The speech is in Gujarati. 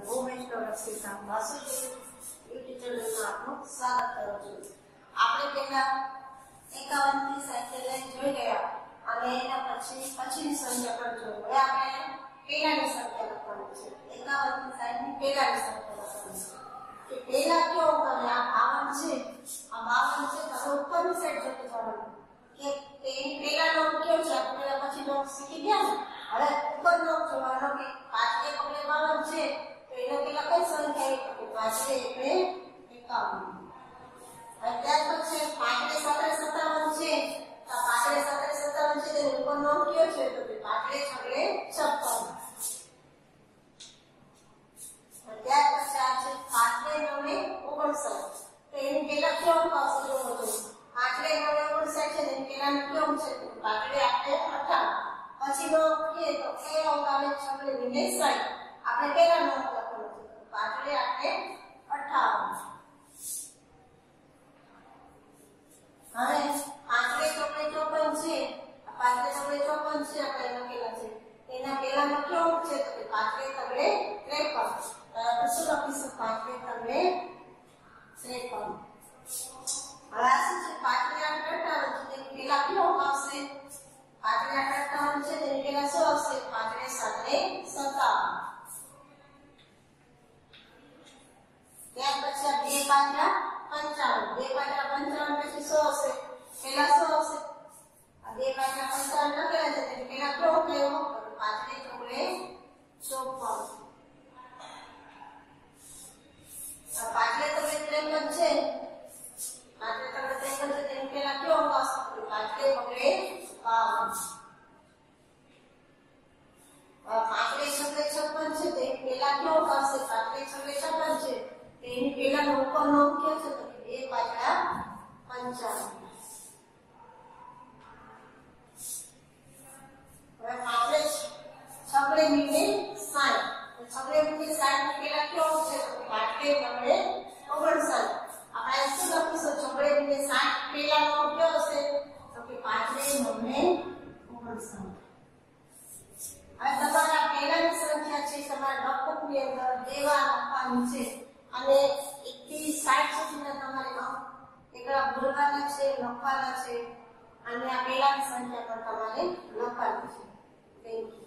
ગવર્મેન્ટ રક્ષિતા વાસુદેવ યુટ્યુબ ચેનલમાં આપનું સ્વાગત કરું છું? આપણે પહેલા એકાવનથી સાયકલ જોઈ ગયા અને એના પછી પછીની સંખ્યા પણ જોઈ આપણે પહેલાની સંખ્યા લખવાની છે એકાવનથી પહેલાની સંખ્યા લખવાની છે કે પહેલા કેવો કરે આ બાવન છે? આ બાવન છે તો ઉપરની સાઈડ જવાનું કે તેની પહેલાનો કયો છે. પહેલા પછી નો શીખી ગયા ને હવે ઉપર લોક જોવાનો કે પાછળ પગલે બાવન છે. આવી પાંચે એકડે એકાવન અને ત્યાર પછી પાંચડે સાતડે સત્તાવન છે. તો આ પાંચડે સત્તાવન છે તેનો ઉપરનો કયો છે? તો કે પાંચડે છગડે છપ્પન. ત્યાર પછી આ છે પાંચડે નવે ઓગણસાઠ. તો એની પેલા અંક આવશે જો બધું. પાંચડે નવે ઓગણસાઠ છે એની પેલાનું અંક છે. તો પાંચડે આઠે પછી નો કે તો એ અંકાને છગડે મીંડે સાઠ. આપણે પેલા નો લખવાનું છે આઠે અઠાવન હવે પાંચડે ચોપડે ચોપન છે પાંચડે ચોપન છે આપણે લખેલા છે એના પહેલામાં કેવું છે તો કે પાંચડે તગડે ત્રેપન આપણે શું લખીશું પાંચડે ત્રેપન હવે પાંચડા પંચાવન બે પાંચડા પંચાવન પછી શું આવશે પેલા શું આવશે આ છે કયો તો ત્રેપન પેલા કેવો આવશે તો પાંચડે પકડે બાવન ઉપરનો અંક છે તો હવે કે પાંચડે નવડે ઓગણસાઠ હવે તમારા પેલાની સંખ્યા છે, તમારા નોટબુકની અંદર દેવા લખવાની છે. સાઠ સુધીના તમારે એકડા ભૂલવાના છે લખવાના છે, અને આ પહેલાની સંખ્યા પણ તમારે લખવાનું છે. Thank you